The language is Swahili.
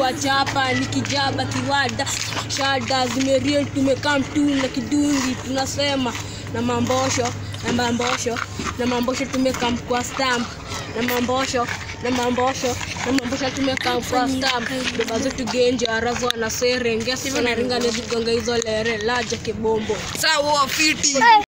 wachapa ya ni kijaba kiwada. Shada zimerie tumekaa mtu na kidungi tunasema na mambosho na mambosho na mambosho tumekaa kwa stamp. Na mambosho na mambosho na mambosho tumekaa kwa stamp. baba zetu genje arazo na sivyo naringa nezigonga hizo lere laja kibombo. Sawa fiti.